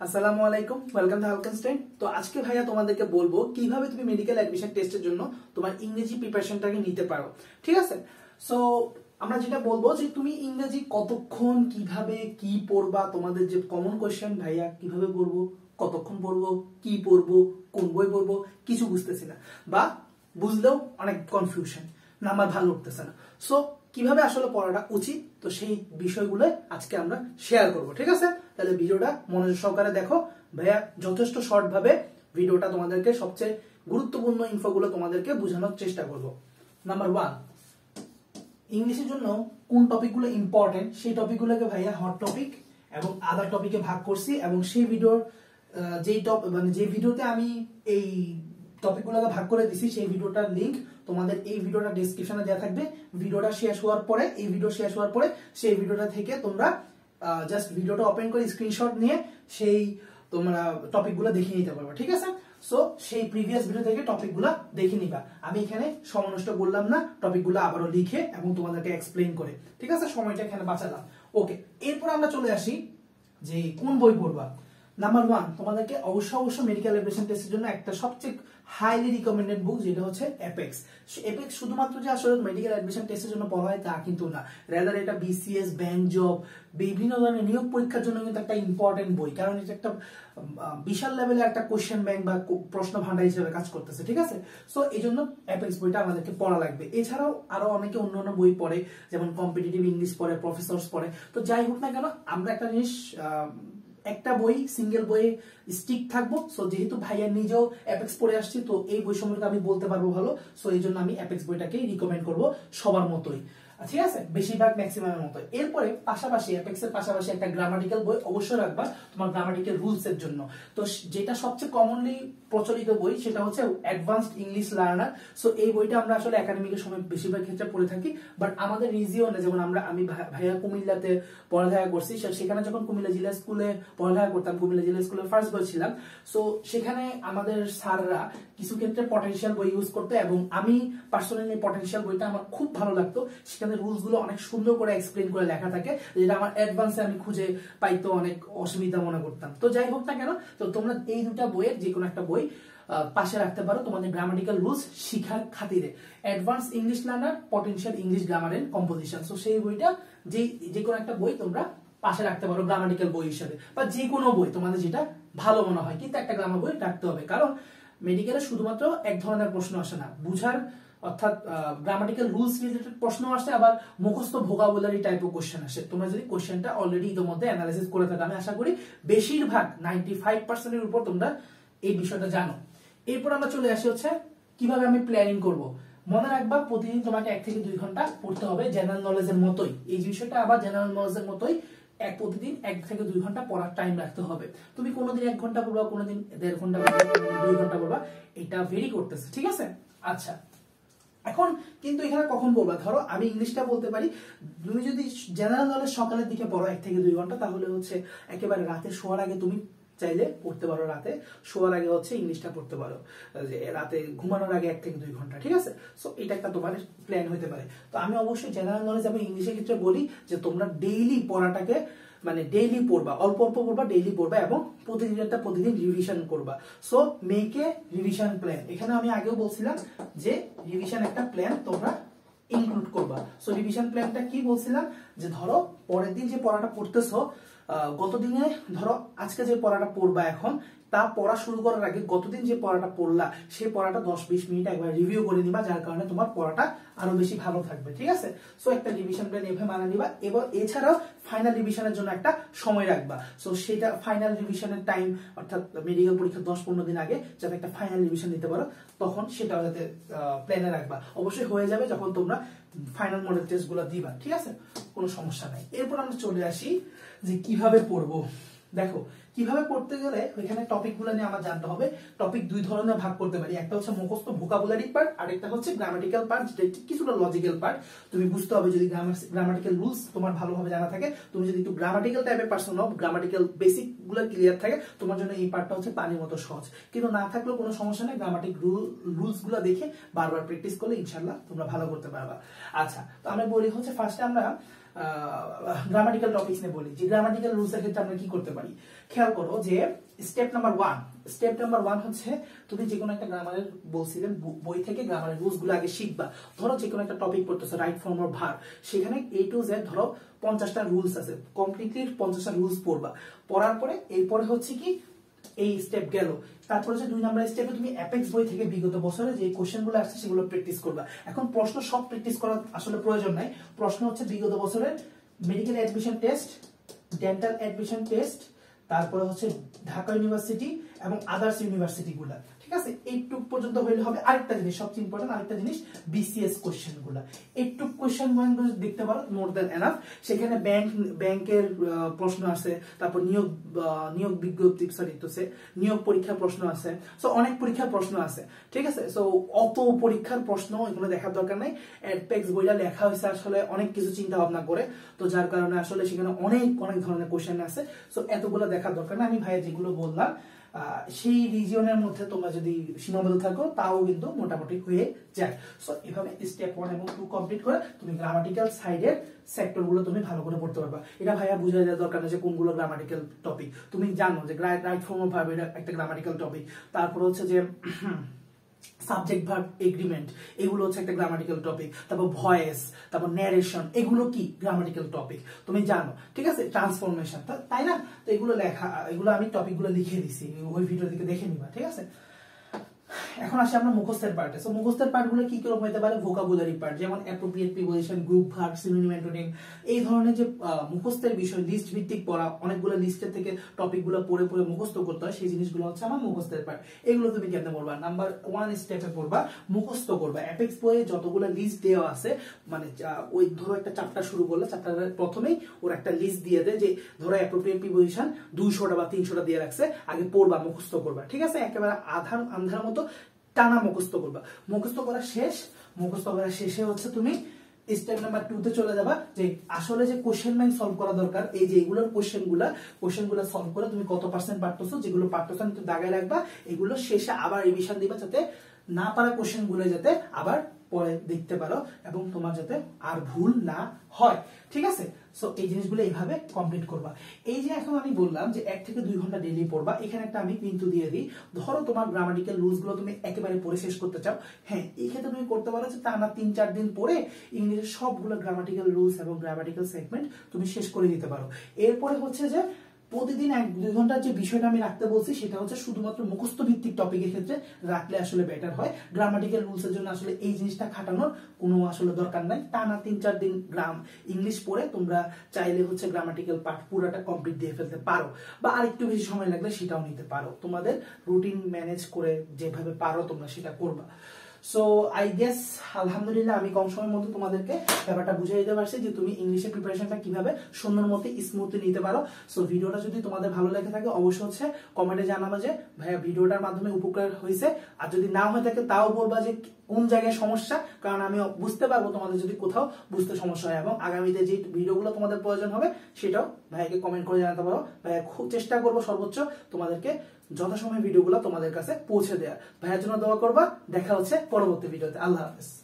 আসসালামু আলাইকুম welcome to হালকেনস্টাইন তো আজকে ভাইয়া তোমাদেরকে বলব, কীভাবে তুমি মেডিকেল অ্যাডমিশন টেস্টের জন্য তোমার ইংরেজি প্রিপারেশনটাকে নিতে পারো। ঠিক আছে? সো আমরা যেটা বলব যে তুমি ইংরেজি কতক্ষণ, কীভাবে, কি পড়বা, তোমাদের যে কমন কোয়েশ্চেন ভাইয়া কীভাবে পড়ব, কতক্ষণ পড়ব, কি পড়ব, কোন বই পড়ব, কিছু বুঝতেছি না। বা বুঝলেও অনেক কনফিউশন নাম্বার ভালো উঠতেছে না। সো কীভাবে আসলে পড়াটা উচিত, তো সেই বিষয়গুলো আজকে আমরা শেয়ার করব, ঠিক আছে? তাহলে ভিডিওটা মনোযোগ সহকারে দেখো। ভাইয়া, যথেষ্ট শর্ট ভাবে ভিডিওটা তোমাদেরকে, সবচেয়ে গুরুত্বপূর্ণ ইনফোগুলো তোমাদেরকে বোঝানোর চেষ্টা করব। নাম্বার ওয়ান ইংলিশের জন্য কোন টপিকগুলো ইম্পর্টেন্ট সেই টপিকগুলোকে ভাইয়া হট টপিক এবং আদার টপিকে ভাগ করছি এবং সেই ভিডিওর যেই টপ মানে যে ভিডিওতে আমি এই টপিকগুলোকে ভাগ করে দিছি, সেই ভিডিওটার লিংক তোমাদের এই ভিডিওটা ডিসক্রিপশনে দেওয়া থাকবে। ভিডিওটা শেষ হওয়ার পরে, এই ভিডিও শেষ হওয়ার পরে সেই ভিডিওটা থেকে তোমরা জাস্ট ভিডিওটা ওপেন করে স্ক্রিনশট নিয়ে সেই তোমরা টপিকগুলো দেখে নিতে পারবে, ঠিক আছে? সো সেই প্রিভিয়াস ভিডিও থেকে টপিকগুলো দেখে নিবা। আমি এখানে সমনষ্ট করলাম না টপিকগুলো আবারও লিখে এবং তোমাদেরকে এক্সপ্লেন করে, ঠিক আছে? সময়টা এখানে বাঁচালাম। ওকে এরপর আমরা চলে আসি যে কোন বই পড়বা। নাম্বার ওয়ান তোমাদেরকে অবশ্যই অবশ্যই মেডিকেল এডমিশন টেস্টের জন্য একটা সবচেয়ে হাইলি রিকমেন্ডেড বুক যেটা হচ্ছে এপেক্স এপেক্স শুধুমাত্র যে আসলে মেডিকেল অ্যাডমিশন টেস্টের জন্য পড়া হয় তা কিন্তু না। রেদার এটা বিসিএস ব্যাংক জব বিভিন্ন ধরনের নিয়োগ পরীক্ষার জন্য কিন্তু একটা ইম্পর্টেন্ট বই। কারণ এটা একটা বিশাল লেভেলের একটা কোশ্চেন ব্যাংক বা প্রশ্ন ভান্ডার হিসেবে কাজ করতেছে, ঠিক আছে? সো এই জন্য অ্যাপেক্স বইটা আমাদেরকে পড়া লাগবে। এছাড়াও আরও অনেকে অন্য অন্য বই পড়ে, যেমন কম্পিটিটিভ ইংলিশ পড়ে প্রফেসর্স পড়ে। তো যাই হোক না কেন, আমরা একটা জিনিস একটা বই সিঙ্গেল বইয়ে স্টিক থাকব। সো যেহেতু ভাইয়া নিজেও অ্যাপেক্স পড়ে আসছি, তো এই বই সম্পর্কে আমি বলতে পারব ভালো। সো এই জন্য আমি অ্যাপেক্স বইটাকেই রিকমেন্ড করব সবার মতোই। ঠিক আছে? বেশিরভাগ ম্যাক্সিমামের মতো। এরপরে পাশাপাশি অ্যাপেক্সের পাশাপাশি একটা গ্রামাটিক্যাল বই অবশ্যই রাখবা তোমার গ্রামাটিক্যাল রুলস এর জন্য। তো যেটা সবচেয়ে কমনলি প্রচলিত বই, সেটা হচ্ছে অ্যাডভান্সড ইংলিশ লার্নার সো এই বইটা আমরা আসলে একাডেমিকের সময় বেশিরভাগ ক্ষেত্রে পড়ে থাকি। বাট আমাদের রিজিয়নে যেমন আমরা, আমি ভাইয়া কুমিল্লাতে পড়ালেখা করছি সেখানে যখন কুমিল্লা জেলা স্কুলে পড়ালেখা করতাম, কুমিল্লা জেলা স্কুলে ফার্স্ট বই ছিলাম। সো সেখানে আমাদের স্যাররা কিছু ক্ষেত্রে পটেনশিয়াল বই ইউজ করতো এবং আমি পার্সোনালি পটেনশিয়াল বইটা আমার খুব ভালো লাগতো। সেখানে রুলসগুলো অনেক সুন্দর করে এক্সপ্লেন করে লেখা থাকে, যেটা আমার অ্যাডভান্সে আমি খুঁজে পাইতো অনেক অসুবিধা মনে করতাম। তো যাই হোক না কেন, তো তোমরা এই দুটা বইয়ের যে কোনো একটা বই পাশে রাখতে পারো তোমাদের গ্রামাটিক্যাল রুলস শিখার খাতিরে। Advance English learner potential English grammar and composition so সেই বইটা যে যে কোনো একটা বই তোমরা পাশে রাখতে পারো গ্রামাটিক্যাল বই হিসেবে। বা যে কোনো বই, তোমাদের যেটা ভালো মনে হয়। কিন্তু একটা গ্রামার বই রাখতে হবে। কারণ মেডিকেলে শুধুমাত্র এক ধরনের প্রশ্ন আসে না। বুঝার অর্থাৎ গ্রামাটিক্যাল রুলস রিলেটেড প্রশ্ন আসে, আবার মুখস্থ ভোকাবুলারি টাইপের কোশ্চেন আসে। তোমরা যদি কোশ্চেনটা অলরেডি ইতিমধ্যে অ্যানালাইসিস করে থাকো, আমি আশা করি বেশিরভাগ নাইনটি ফাইভ পার্সেন্টের উপর তোমরা এই বিষয়টা জানো। এরপর আমরা চলে আসি হচ্ছে, কীভাবে আমি প্ল্যানিং করব? মনে রাখবা, প্রতিদিন তোমাকে এক থেকে দুই ঘণ্টা পড়তে হবে জেনারেল নলেজের মতোই। এই বিষয়টা আবার জেনারেল নলেজের মতোই এক, প্রতিদিন এক থেকে দুই ঘণ্টা পড়ার টাইম রাখতে হবে। তুমি কোনোদিন এক ঘণ্টা পড়বা, কোনোদিন দেড় ঘণ্টা পড়বা দুই ঘণ্টা পড়বা, এটা ভেরি করতেছে, ঠিক আছে? আচ্ছা এখন কিন্তু এখানে কখন বলবা? ধরো আমি ইংলিশটা বলতে পারি। তুমি যদি জেনারেল নলেজ সকালের দিকে পড়ো, এক থেকে দুই ঘণ্টা, তাহলে হচ্ছে একেবারে রাতে শোয়ার আগে তুমি চাইলে পড়তে পারো রাতে। শোয়ার আগে হচ্ছে ইংলিশটা পড়তে পারো। যে রাতে ঘুমানোর আগে এক থেকে দুই ঘণ্টা, ঠিক আছে? সো এটা একটা তোমার প্ল্যান হতে পারে। তো আমি অবশ্যই জেনারেল নলেজ এবং ইংলিশের ক্ষেত্রে বলি যে তোমরা ডেইলি পড়াটাকে মানে ডেইলি পড়বা, অল্প অল্প পড়বা ডেইলি পড়বা এবং প্রতিদিন একটা প্রতিদিন রিভিশন করবা। সো মেকে রিভিশন প্ল্যান এখানে আমি আগেও বলছিলাম যে রিভিশন একটা প্ল্যান তোমরা ইনক্লুড করবা। সো রিভিশন প্ল্যানটা কি বলছিলাম? যে ধরো, পরের দিন যে পড়াটা পড়তেছো গতদিনে ধরো, আজকে যে পড়াটা পড়বা এখন তা পড়া শুরু করার আগে গতদিন যে পড়াটা পড়লা সেই পড়াটা দশ বিশ মিনিট একবার রিভিউ করে নিবা, যার কারণে তোমার পড়াটা আরও বেশি ভালো থাকবে, ঠিক আছে? সো একটা রিভিশন প্ল্যান এভাবে মানে নিবা এবং এছাড়াও ফাইনাল রিভিশনের জন্য একটা সময় রাখবা। সো সেটা ফাইনাল রিভিশনের টাইম অর্থাৎ মেডিকেল পরীক্ষা দশ পনেরো দিন আগে যাতে একটা ফাইনাল রিভিশন নিতে পারো, তখন সেটাও যাতে প্ল্যানে রাখবা। অবশ্যই হয়ে যাবে যখন তোমরা ফাইনাল মডেল টেস্টগুলো দিবা, ঠিক আছে? কোনো সমস্যা নাই। এরপর আমরা চলে আসি যে কীভাবে পড়ব। দেখো কীভাবে পড়তে গেলে টপিকগুলো নিয়ে আমার জানতে হবে? টপিক দুই ধরনের ভাগ করতে পারি। একটা হচ্ছে মুখস্থ ভোকাবুলারি পার্ট আর একটা হচ্ছে গ্রামাটিক্যাল পার্ট যেটা কিছুটা লজিক্যাল পার্ট তুমি বুঝতে হবে যদি গ্রামাটিক্যাল রুলস তোমার ভালোভাবে জানা থাকে, তুমি যদি একটু গ্রামাটিক্যাল টাইপের পার্সন হও গ্রামাটিক্যাল বেসিকগুলো ক্লিয়ার থাকে, তোমার জন্য এই পার্টটা হচ্ছে পানির মতো সহজ। কিন্তু না থাকলেও কোনো সমস্যা নেই গ্রামাটিক রুলসগুলো দেখে বারবার প্র্যাকটিস করলে ইনশাল্লাহ তোমরা ভালো করতে পারবা। আচ্ছা তো আমরা বলি হচ্ছে ফার্স্টে আমরা গ্রামাটিক্যাল টপিকস নিয়ে বলি। যে গ্রামাটিক্যাল রুলস এর ক্ষেত্রে আমরা কি করতে পারি? খেয়াল করো যে step number one step number one হচ্ছে তুমি যে কোনো একটা গ্রামারের বলছিলেন বই থেকে গ্রামারের রুলসগুলো আগে শিখবা। ধরো যে কোনো একটা টপিক পড়তেছো রাইট ফর্ম অর ভার সেখানে এ টু জেড ধরো পঞ্চাশটা রুলস আছে। কমপ্লিটলি পঞ্চাশটা রুলস পড়বা। পড়ার পরে এরপরে হচ্ছে কি এই স্টেপ গেল। তারপর হচ্ছে দুই নম্বর স্টেপে তুমি অ্যাপেক্স বই থেকে বিগত বছরে যে কোশ্চেনগুলো আসছে সেগুলো প্র্যাকটিস করবা। এখন প্রশ্ন সব প্র্যাকটিস করার আসলে প্রয়োজন নাই। প্রশ্ন হচ্ছে বিগত বছরের medical admission test dental admission test তারপরে হচ্ছে ঢাকা ইউনিভার্সিটি এবং আদার্স ইউনিভার্সিটি গুলা। ঠিক আছে? এইটুক পর্যন্ত হইলে হবে আরেকটা জিনিস, সবচেয়ে ইম্পর্টেন্ট আরেকটা জিনিস বিসিএস কোশ্চেনগুলা। এইটুক কোশ্চেন ব্যাংক দেখতে পারো মোর দেন এনাফ সেখানে ব্যাংক ব্যাংকের প্রশ্ন আছে, তারপর নিয়োগ নিয়োগ বিজ্ঞপ্তি সরি তো সে নিয়োগ পরীক্ষার প্রশ্ন আছে। সো অনেক পরীক্ষার প্রশ্ন আছে, ঠিক আছে? সো অত পরীক্ষার প্রশ্ন এগুলো দেখার দরকার নাই। অ্যাডপেক্স বইটা লেখা হয়েছে আসলে অনেক কিছু চিন্তা ভাবনা করে। তো যার কারণে আসলে সেখানে অনেক অনেক ধরনের কোশ্চেন আছে। সো এতগুলো দেখার দরকার না আমি ভাইয়া যেগুলো বললাম সেই রিজিয়নের মধ্যে তোমরা যদি সীমাবদ্ধ থাকো, তাও কিন্তু মোটামুটি হয়ে যায়। সো এভাবে স্টেপ ওয়ান এবং টু কমপ্লিট করে তুমি গ্রামাটিক্যাল সাইডের সেক্টরগুলো তুমি ভালো করে পড়তে পারবা। এটা ভাইয়া বুঝে দেওয়ার দরকার যে কোনগুলো গ্রামাটিক্যাল টপিক তুমি জানো যে রাইট ফর্ম এটা একটা গ্রামাটিক্যাল টপিক তারপর হচ্ছে যে সাবজেক্ট ভার্ব এগ্রিমেন্ট এগুলো হচ্ছে একটা গ্রামাটিক্যাল টপিক তারপর ভয়েস তারপর ন্যারেশন এগুলো কি? গ্রামাটিক্যাল টপিক তুমি জানো, ঠিক আছে? ট্রান্সফরমেশন তাই না? তো এগুলো লেখা, এগুলো আমি টপিকগুলো লিখে দিছি, ওই ভিডিও থেকে দেখে নিবা, ঠিক আছে? এখন আসি আমরা মুখস্থের পার্টে সো মুখস্থের পার্টগুলো কি কীরকম হতে পারে? ভোকাবুলারি পার্ট যেমন appropriate preposition group verb synonym antonym এই ধরনের যে মুখস্থের বিষয় লিস্ট ভিত্তিক পড়া, অনেকগুলো লিস্টের থেকে টপিকগুলো পড়ে পড়ে মুখস্থ করতে হয়, সেই জিনিসগুলো হচ্ছে আমার মুখস্থের পার্ট এগুলো তুমি কেমনে পড়বা? নাম্বার ওয়ান স্টেপে পড়বা, মুখস্থ করবা। অ্যাপেক্স বইয়ে যতগুলো লিস্ট দেওয়া আছে মানে ওই ধরো একটা চ্যাপ্টার শুরু করলে চ্যাপ্টারের প্রথমেই ওর একটা লিস্ট দিয়ে দেয় যে, ধরো অ্যাপ্রোপ্রিয়েট প্রিপোজিশন দুইশোটা বা তিনশোটা দিয়ে রাখছে, আগে পড়বা, মুখস্থ করবা। ঠিক আছে? একেবারে আধার, আন্ধার মতো টানা মুখস্থ করবা। মুখস্থ করা শেষ, মুখস্থ করা শেষে হচ্ছে তুমি স্টেপ নাম্বার টু তে চলে যাবা যে আসলে যে কোশ্চেন ব্যাংক সলভ করা দরকার, এই যে এগুলোর কোশ্চেনগুলা কোশ্চেনগুলা সলভ করে তুমি কত পার্সেন্ট পারতেছো, যেগুলো পারতেছো তুমি দাগায় রাখবা, এগুলো শেষে আবার রিভিশন দিবা যাতে না পারা কোশ্চেনগুলো যাতে আবার পরে দেখতে পারো এবং তোমার যাতে আর ভুল না হয়। ঠিক আছে? সো এই জিনিসগুলো এইভাবে কমপ্লিট করবা। এই যে এখন আমি বললাম যে এক থেকে দুই ঘণ্টা ডেলি পড়বা, এখানে একটা আমি কিন্তু দিয়ে দিই। ধরো তোমার গ্রামাটিক্যাল রুলসগুলো তুমি একেবারে পড়ে শেষ করতে চাও। হ্যাঁ এই ক্ষেত্রে তুমি করতে পারো যে টানা তিন চার দিন পরে ইংলিশের সবগুলো গ্রামাটিক্যাল রুলস এবং গ্রামাটিক্যাল সেগমেন্ট তুমি শেষ করে দিতে পারো। এরপরে হচ্ছে যে প্রতিদিন এক দুই ঘণ্টার যে বিষয়টা আমি রাখতে বলছি, সেটা হচ্ছে শুধুমাত্র মুখস্থ ভিত্তিক টপিকের ক্ষেত্রে রাখলে আসলে বেটার হয়। গ্রামাটিক্যাল রুলস এর জন্য আসলে এই জিনিসটা খাটানোর কোনো আসলে দরকার নাই। টানা তিন চার দিন গ্রাম ইংলিশ পড়ে তোমরা চাইলে হচ্ছে গ্রামাটিক্যাল পার্ট পুরোটা কমপ্লিট দিয়ে ফেলতে পারো। বা আরেকটু বেশি সময় লাগলে সেটাও নিতে পারো। তোমাদের রুটিন ম্যানেজ করে যেভাবে পারো তোমরা সেটা করবা। সো আই গেস আলহামদুলিল্লাহ, আমি কম সময়ের মধ্যে তোমাদেরকে ব্যাপারটা বুঝিয়ে দিতে পারছি যে তুমি ইংলিশের প্রিপারেশনটা কীভাবে সুন্দর মতো স্মুথলি নিতে পারো। সো ভিডিওটা যদি তোমাদের ভালো লেগে থাকে, অবশ্যই হচ্ছে কমেন্টে জানাবা যে, ভাইয়া, ভিডিওটার মাধ্যমে উপকার হয়েছে। আর যদি না হয়ে থাকে, তাও বলবা যে কোন জায়গায় সমস্যা, কারণ আমি বুঝতে পারব তোমাদের যদি কোথাও বুঝতে সমস্যা হয়। এবং আগামীতে যে ভিডিওগুলো তোমাদের প্রয়োজন হবে, সেটাও ভাইয়াকে কমেন্ট করে জানাতে পারো। ভাইয়া খুব চেষ্টা করব সর্বোচ্চ তোমাদেরকে যথাসময় ভিডিওগুলো তোমাদের কাছে পৌঁছে দেওয়ার। ভাইয়ার জন্য দোয়া করবা। দেখা হচ্ছে পরবর্তী ভিডিওতে। আল্লাহ হাফেজ।